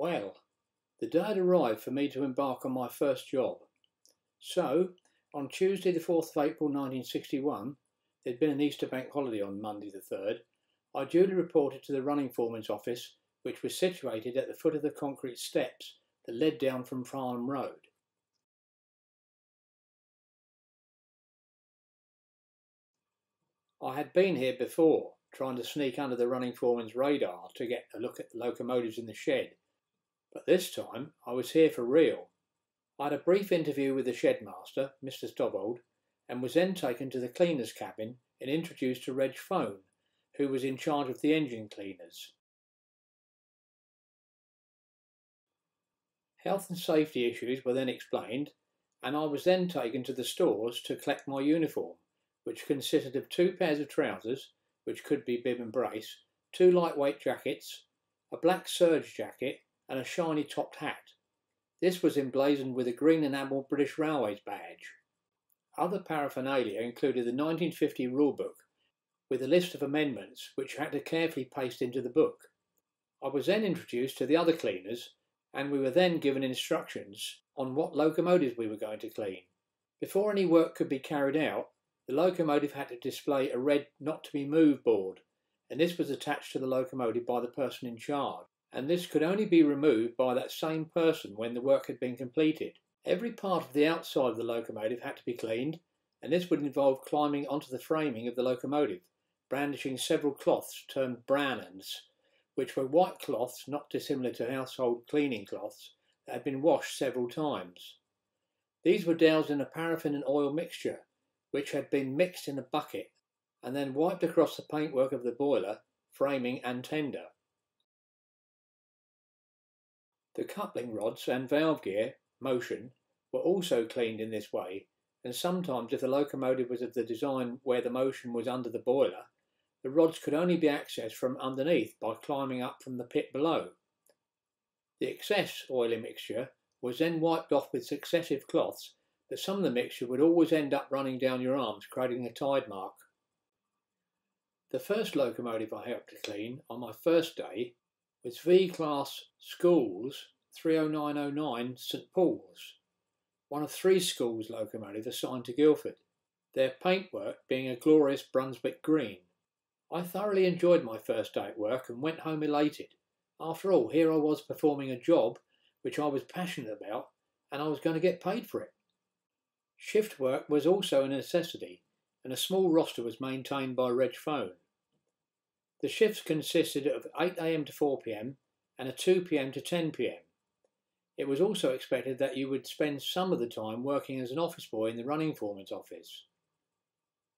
Well, the day had arrived for me to embark on my first job. So, on Tuesday, the 4th of April 1961, there'd been an Easter bank holiday on Monday the 3rd, I duly reported to the running foreman's office, which was situated at the foot of the concrete steps that led down from Farnham Road. I had been here before, trying to sneak under the running foreman's radar to get a look at the locomotives in the shed, but this time I was here for real. I had a brief interview with the shedmaster, Mr. Stovall, and was then taken to the cleaner's cabin and introduced to Reg Phone, who was in charge of the engine cleaners. Health and safety issues were then explained, and I was then taken to the stores to collect my uniform which consisted of two pairs of trousers, which could be bib and brace, two lightweight jackets, a black serge jacket, and a shiny topped hat. This was emblazoned with a green enamel British Railways badge. Other paraphernalia included the 1950 rulebook with a list of amendments which had to carefully paste into the book. I was then introduced to the other cleaners and we were then given instructions on what locomotives we were going to clean. Before any work could be carried out, the locomotive had to display a red not to be moved board, and this was attached to the locomotive by the person in charge, and this could only be removed by that same person when the work had been completed. Every part of the outside of the locomotive had to be cleaned, and this would involve climbing onto the framing of the locomotive, brandishing several cloths termed brownans, which were white cloths not dissimilar to household cleaning cloths that had been washed several times. These were doused in a paraffin and oil mixture which had been mixed in a bucket and then wiped across the paintwork of the boiler, framing and tender. The coupling rods and valve gear, motion, were also cleaned in this way, and sometimes if the locomotive was of the design where the motion was under the boiler, the rods could only be accessed from underneath by climbing up from the pit below. The excess oily mixture was then wiped off with successive cloths but some of the mixture would always end up running down your arms, creating a tide mark. The first locomotive I helped to clean on my first day was V-Class Schools 30909 St Paul's, one of three schools locomotives assigned to Guildford, their paintwork being a glorious Brunswick green. I thoroughly enjoyed my first day at work and went home elated. After all, here I was performing a job which I was passionate about and I was going to get paid for it. Shift work was also a necessity, and a small roster was maintained by Reg Phone. The shifts consisted of 8am to 4pm and a 2pm to 10pm. It was also expected that you would spend some of the time working as an office boy in the running foreman's office.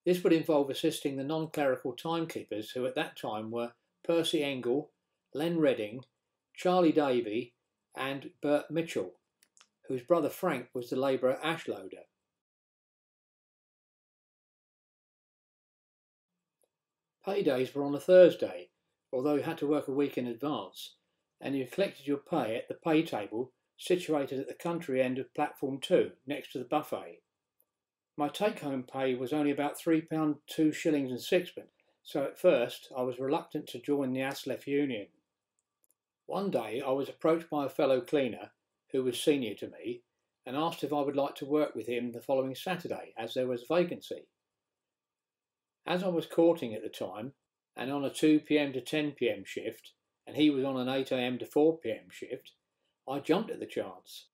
This would involve assisting the non-clerical timekeepers who at that time were Percy Engel, Len Redding, Charlie Davy and Bert Mitchell, whose brother Frank was the labourer ash loader. Paydays were on a Thursday, although you had to work a week in advance, and you collected your pay at the pay table situated at the country end of platform 2, next to the buffet. My take home pay was only about £3, 2 shillings and sixpence, so at first I was reluctant to join the ASLEF union. One day I was approached by a fellow cleaner who was senior to me and asked if I would like to work with him the following Saturday as there was vacancy. As I was courting at the time, and on a 2pm to 10pm shift, and he was on an 8am to 4pm shift, I jumped at the chance.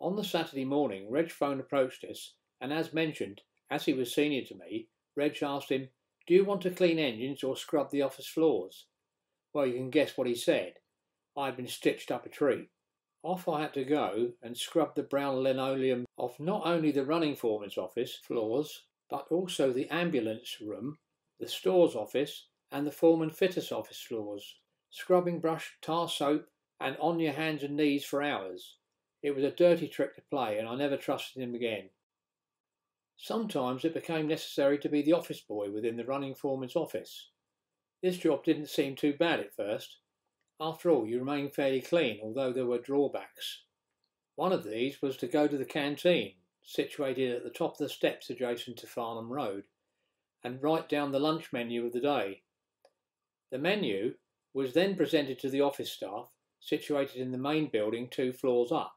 On the Saturday morning, Reg Phone approached us, and as mentioned, as he was senior to me, Reg asked him, Do you want to clean engines or scrub the office floors? Well, you can guess what he said. I had been stitched up a tree. Off I had to go and scrub the brown linoleum off not only the running foreman's office floors, but also the ambulance room, the stores office, and the foreman fitter's office floors. Scrubbing brush, tar soap, and on your hands and knees for hours. It was a dirty trick to play, and I never trusted him again. Sometimes it became necessary to be the office boy within the running foreman's office. This job didn't seem too bad at first. After all, you remained fairly clean, although there were drawbacks. One of these was to go to the canteen, situated at the top of the steps adjacent to Farnham Road, and write down the lunch menu of the day. The menu was then presented to the office staff, situated in the main building two floors up.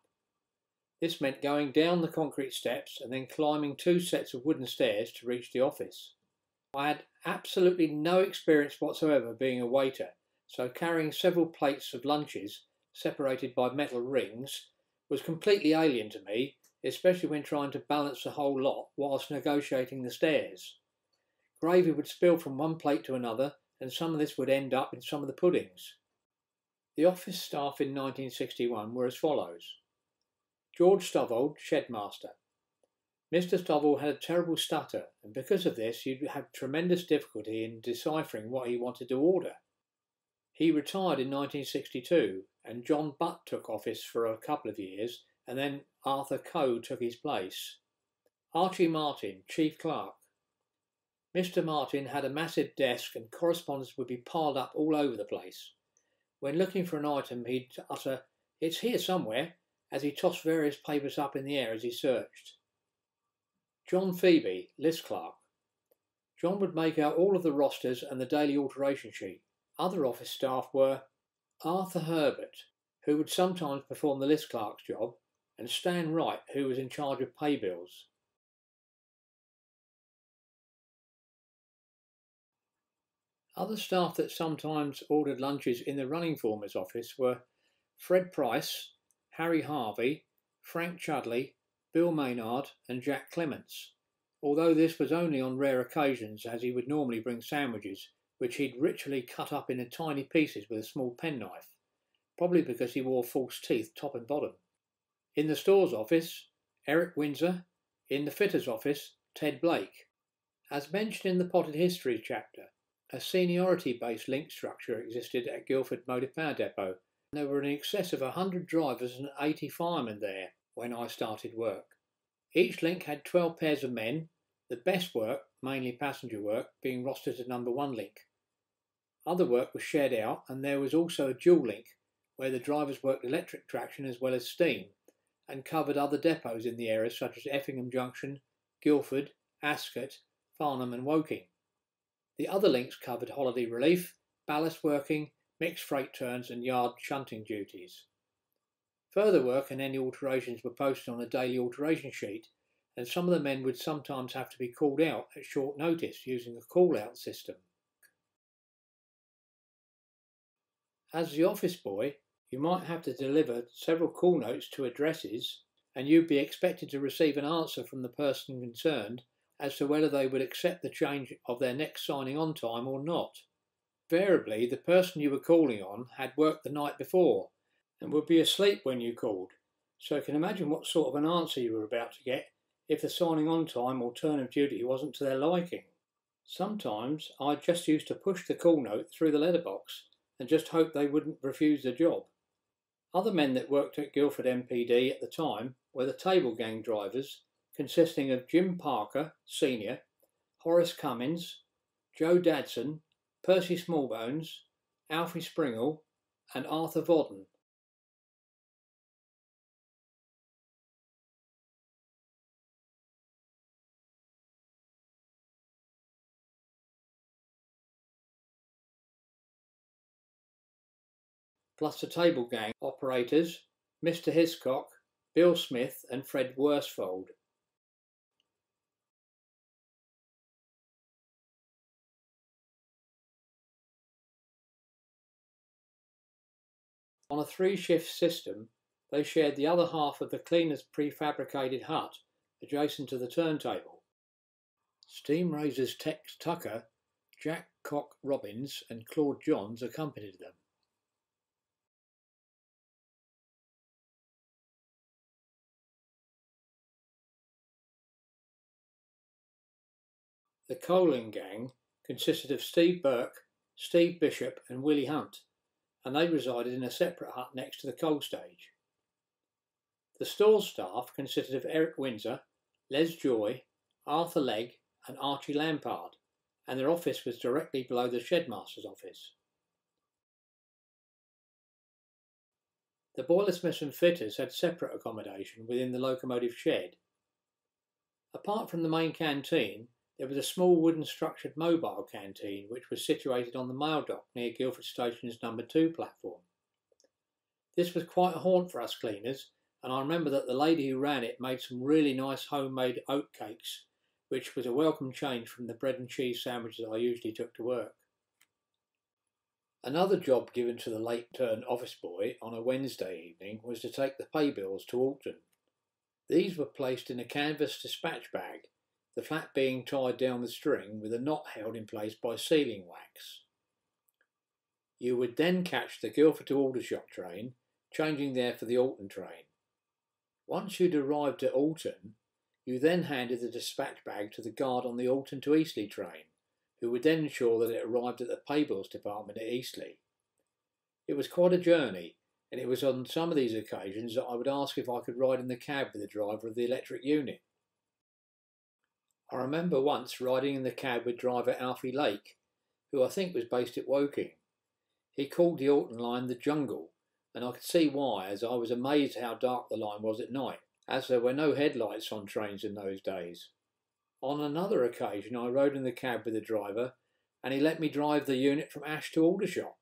This meant going down the concrete steps and then climbing two sets of wooden stairs to reach the office. I had absolutely no experience whatsoever being a waiter, so carrying several plates of lunches, separated by metal rings, was completely alien to me, especially when trying to balance the whole lot whilst negotiating the stairs. Gravy would spill from one plate to another, and some of this would end up in some of the puddings. The office staff in 1961 were as follows. George Stovall, shedmaster. Mr. Stovall had a terrible stutter, and because of this you'd have tremendous difficulty in deciphering what he wanted to order. He retired in 1962, and John Butt took office for a couple of years, and then Arthur Coe took his place. Archie Martin, chief clerk. Mr. Martin had a massive desk and correspondence would be piled up all over the place. When looking for an item, he'd utter, It's here somewhere, as he tossed various papers up in the air as he searched. John Phoebe, list clerk. John would make out all of the rosters and the daily alteration sheet. Other office staff were Arthur Herbert, who would sometimes perform the list clerk's job, and Stan Wright, who was in charge of pay bills. Other staff that sometimes ordered lunches in the running foreman's office were Fred Price, Harry Harvey, Frank Chudley, Bill Maynard, and Jack Clements, although this was only on rare occasions as he would normally bring sandwiches, which he'd ritually cut up into tiny pieces with a small penknife, probably because he wore false teeth top and bottom. In the store's office, Eric Windsor. In the fitter's office, Ted Blake. As mentioned in the Potted History chapter, a seniority-based link structure existed at Guildford Motive Power Depot. There were in excess of 100 drivers and 80 firemen there when I started work. Each link had 12 pairs of men, the best work, mainly passenger work, being rostered to number one link. Other work was shared out and there was also a dual link where the drivers worked electric traction as well as steam and covered other depots in the area such as Effingham Junction, Guildford, Ascot, Farnham and Woking. The other links covered holiday relief, ballast working, mixed freight turns and yard shunting duties. Further work and any alterations were posted on a daily alteration sheet and some of the men would sometimes have to be called out at short notice using a call-out system. As the office boy, you might have to deliver several call notes to addresses and you'd be expected to receive an answer from the person concerned as to whether they would accept the change of their next signing on time or not. Invariably, the person you were calling on had worked the night before and would be asleep when you called, so you can imagine what sort of an answer you were about to get if the signing on time or turn of duty wasn't to their liking. Sometimes I just used to push the call note through the letterbox and just hope they wouldn't refuse the job. Other men that worked at Guildford MPD at the time were the table gang drivers consisting of Jim Parker, Sr., Horace Cummins, Joe Dadson, Percy Smallbones, Alfie Springle, and Arthur Vodden. Plus the table gang operators, Mr. Hiscock, Bill Smith, and Fred Worsfold. On a three-shift system, they shared the other half of the cleaner's prefabricated hut adjacent to the turntable. Steam Raisers Tex Tucker, Jack Cock Robbins and Claude Johns accompanied them. The coaling gang consisted of Steve Burke, Steve Bishop and Willie Hunt and they resided in a separate hut next to the coal stage. The store staff consisted of Eric Windsor, Les Joy, Arthur Legg, and Archie Lampard, and their office was directly below the shedmaster's office. The boilersmiths and fitters had separate accommodation within the locomotive shed. Apart from the main canteen, there was a small wooden structured mobile canteen which was situated on the mail dock near Guildford Station's number 2 platform. This was quite a haunt for us cleaners, and I remember that the lady who ran it made some really nice homemade oat cakes, which was a welcome change from the bread and cheese sandwiches I usually took to work. Another job given to the late turn office boy on a Wednesday evening was to take the pay bills to Alton. These were placed in a canvas dispatch bag, the flap being tied down with string with a knot held in place by sealing wax. You would then catch the Guildford to Aldershot train, changing there for the Alton train. Once you'd arrived at Alton, you then handed the dispatch bag to the guard on the Alton to Eastleigh train who would then ensure that it arrived at the paybills department at Eastleigh. It was quite a journey, and it was on some of these occasions that I would ask if I could ride in the cab with the driver of the electric unit. I remember once riding in the cab with driver Alfie Lake, who I think was based at Woking. He called the Alton line the jungle, and I could see why, as I was amazed how dark the line was at night, as there were no headlights on trains in those days. On another occasion, I rode in the cab with the driver and he let me drive the unit from Ash to Aldershot.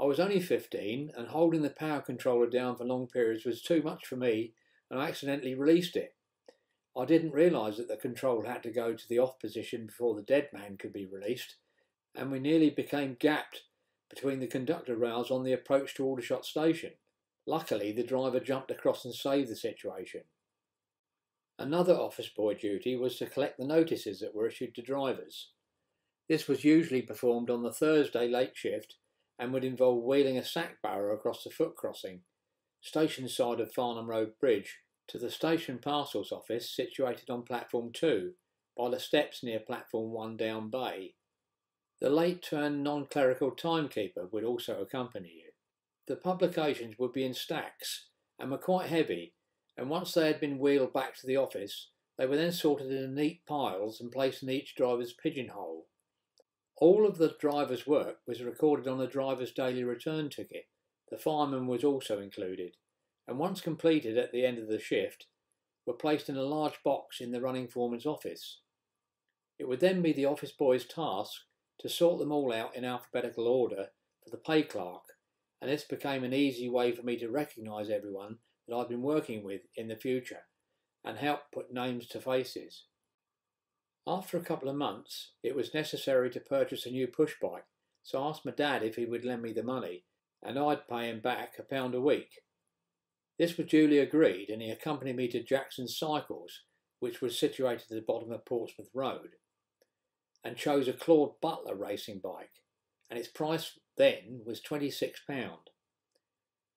I was only 15 and holding the power controller down for long periods was too much for me and I accidentally released it. I didn't realise that the control had to go to the off position before the dead man could be released and we nearly became gapped between the conductor rails on the approach to Aldershot station. Luckily, the driver jumped across and saved the situation. Another office boy duty was to collect the notices that were issued to drivers. This was usually performed on the Thursday late shift and would involve wheeling a sack barrow across the foot crossing, station side of Farnham Road Bridge, to the station parcels office situated on platform 2 by the steps near platform 1 down bay. The late turn non clerical timekeeper would also accompany you. The publications would be in stacks and were quite heavy and once they had been wheeled back to the office, they were then sorted in neat piles and placed in each driver's pigeonhole. All of the driver's work was recorded on the driver's daily return ticket. The fireman was also included, and once completed at the end of the shift, were placed in a large box in the running foreman's office. It would then be the office boy's task to sort them all out in alphabetical order for the pay clerk, and this became an easy way for me to recognise everyone that I've been working with in the future and help put names to faces. After a couple of months, it was necessary to purchase a new push bike, so I asked my dad if he would lend me the money, and I'd pay him back a pound a week. This was duly agreed, and he accompanied me to Jackson's Cycles, which was situated at the bottom of Portsmouth Road, and chose a Claud Butler racing bike, and its price then was £26.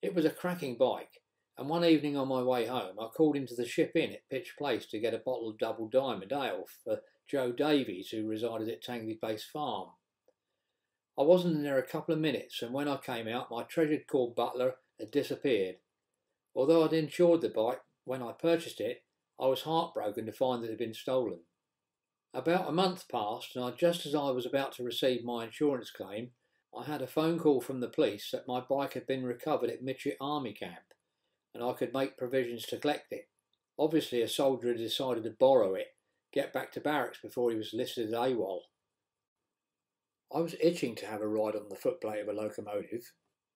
It was a cracking bike, and one evening on my way home, I called into the Ship Inn at Pitch Place to get a bottle of Double Diamond Ale for Joe Davies, who resided at Tangley Place Farm. I wasn't in there a couple of minutes, and when I came out, my treasured Claud Butler had disappeared. Although I'd insured the bike when I purchased it, I was heartbroken to find that it had been stolen. About a month passed, and just as I was about to receive my insurance claim, I had a phone call from the police that my bike had been recovered at Mytchett Army Camp and I could make provisions to collect it. Obviously, a soldier had decided to borrow it, get back to barracks before he was listed as AWOL. I was itching to have a ride on the footplate of a locomotive,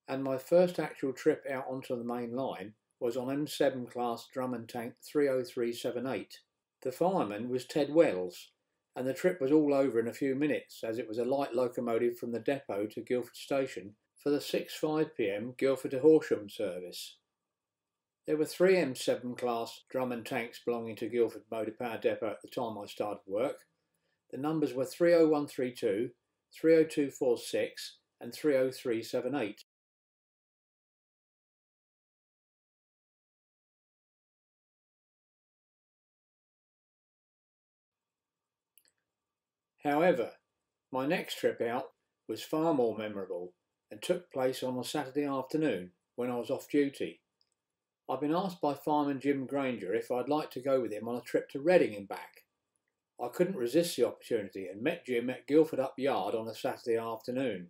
and my first actual trip out onto the main line was on M7 class Drummond tank 30378. The fireman was Ted Wells, and the trip was all over in a few minutes as it was a light locomotive from the depot to Guildford Station for the 6.5 pm Guildford to Horsham service. There were three M7 class Drummond tanks belonging to Guildford Motive Power Depot at the time I started work. The numbers were 30132, 30246 and 30378. However, my next trip out was far more memorable and took place on a Saturday afternoon when I was off duty. I'd been asked by fireman Jim Granger if I'd like to go with him on a trip to Reading and back. I couldn't resist the opportunity and met Jim at Guildford Up Yard on a Saturday afternoon.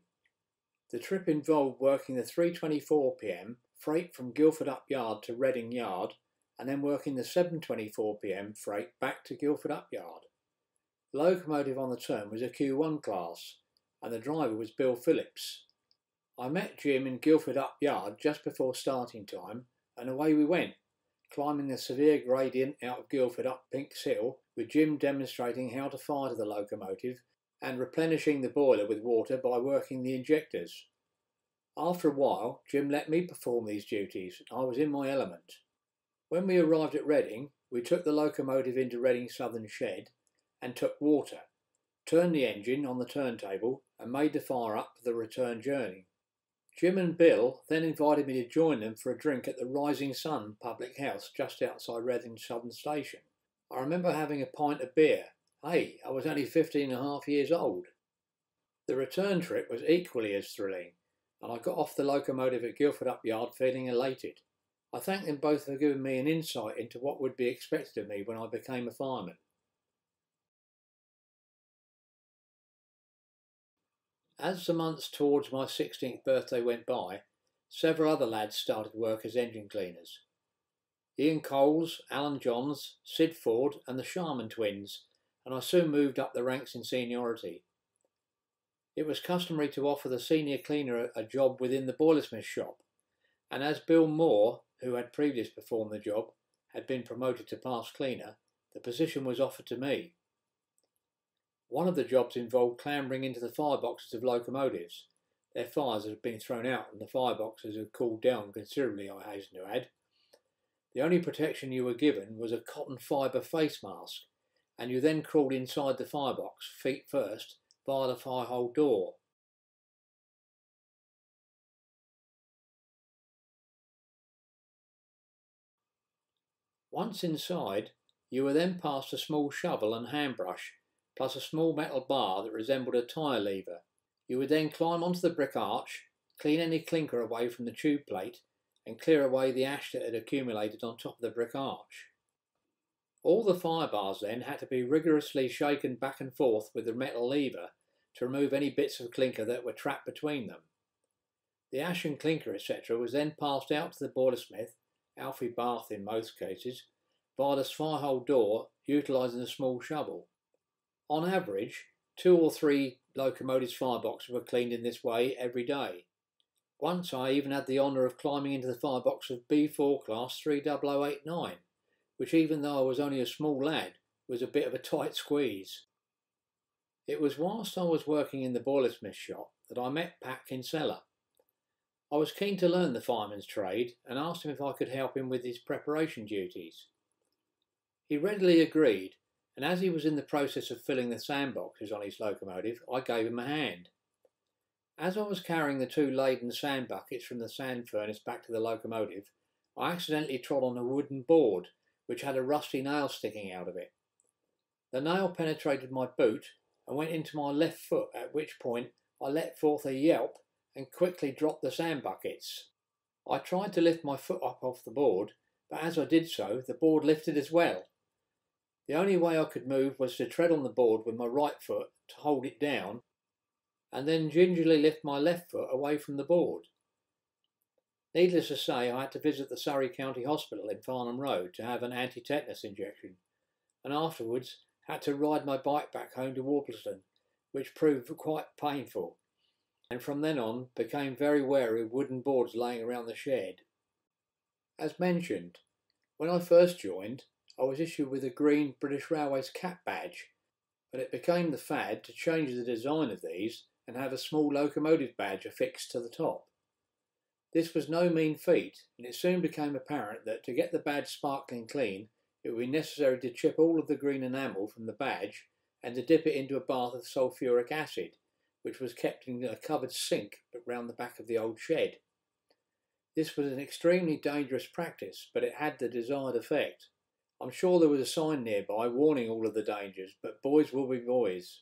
The trip involved working the 3.24pm freight from Guildford Up Yard to Reading Yard and then working the 7.24pm freight back to Guildford Up Yard. The locomotive on the turn was a Q1 class and the driver was Bill Phillips. I met Jim in Guildford Up Yard just before starting time, and away we went, climbing the severe gradient out of Guildford up Pink's Hill, with Jim demonstrating how to fire to the locomotive and replenishing the boiler with water by working the injectors. After a while, Jim let me perform these duties. I was in my element. When we arrived at Reading, we took the locomotive into Reading Southern Shed and took water, turned the engine on the turntable and made the fire up for the return journey. Jim and Bill then invited me to join them for a drink at the Rising Sun public house just outside Reading Southern Station. I remember having a pint of beer. Hey, I was only fifteen and a half years old. The return trip was equally as thrilling, and I got off the locomotive at Guildford Up Yard feeling elated. I thank them both for giving me an insight into what would be expected of me when I became a fireman. As the months towards my 16th birthday went by, several other lads started work as engine cleaners. Ian Coles, Alan Johns, Sid Ford, and the Sharman twins, and I soon moved up the ranks in seniority. It was customary to offer the senior cleaner a job within the boilersmith shop, and as Bill Moore, who had previously performed the job, had been promoted to pass cleaner, the position was offered to me. One of the jobs involved clambering into the fireboxes of locomotives. Their fires had been thrown out and the fireboxes had cooled down considerably, I hasten to add. The only protection you were given was a cotton fibre face mask, and you then crawled inside the firebox, feet first, via the firehole door. Once inside, you were then passed a small shovel and handbrush plus a small metal bar that resembled a tyre lever. You would then climb onto the brick arch, clean any clinker away from the tube plate, and clear away the ash that had accumulated on top of the brick arch. All the fire bars then had to be rigorously shaken back and forth with the metal lever to remove any bits of clinker that were trapped between them. The ash and clinker, etc., was then passed out to the boilersmith, Alfie Bath in most cases, via the firehole door, utilising a small shovel. On average, two or three locomotives fireboxes were cleaned in this way every day. Once I even had the honour of climbing into the firebox of B4 class 30089, which even though I was only a small lad, was a bit of a tight squeeze. It was whilst I was working in the boilersmith shop that I met Pat Kinsella. I was keen to learn the fireman's trade and asked him if I could help him with his preparation duties. He readily agreed and as he was in the process of filling the sandboxes on his locomotive, I gave him a hand. As I was carrying the two laden sand buckets from the sand furnace back to the locomotive, I accidentally trod on a wooden board which had a rusty nail sticking out of it. The nail penetrated my boot and went into my left foot, at which point I let forth a yelp and quickly dropped the sand buckets. I tried to lift my foot up off the board, but as I did so, the board lifted as well, the only way I could move was to tread on the board with my right foot to hold it down and then gingerly lift my left foot away from the board. Needless to say, I had to visit the Surrey County Hospital in Farnham Road to have an anti-tetanus injection, and afterwards had to ride my bike back home to Worplesdon, which proved quite painful, and from then on became very wary of wooden boards laying around the shed. As mentioned, when I first joined, I was issued with a green British Railways cap badge, but it became the fad to change the design of these and have a small locomotive badge affixed to the top. This was no mean feat, and it soon became apparent that to get the badge sparkling clean, it would be necessary to chip all of the green enamel from the badge and to dip it into a bath of sulphuric acid, which was kept in a covered sink round the back of the old shed. This was an extremely dangerous practice, but it had the desired effect. I'm sure there was a sign nearby warning all of the dangers, but boys will be boys.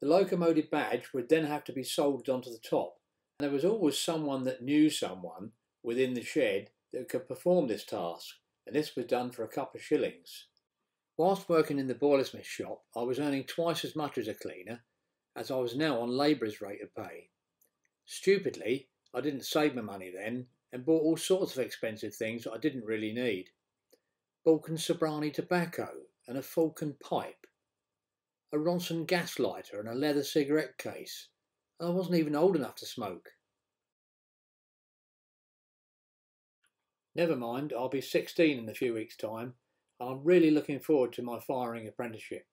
The locomotive badge would then have to be soldered onto the top, and there was always someone that knew someone within the shed that could perform this task, and this was done for a couple of shillings. Whilst working in the boilersmith shop, I was earning twice as much as a cleaner, as I was now on labourer's rate of pay. Stupidly, I didn't save my money then, and bought all sorts of expensive things that I didn't really need. Balkan Sobranie tobacco and a Falcon pipe, a Ronson gas lighter and a leather cigarette case. I wasn't even old enough to smoke. Never mind, I'll be 16 in a few weeks' time, and I'm really looking forward to my firing apprenticeship.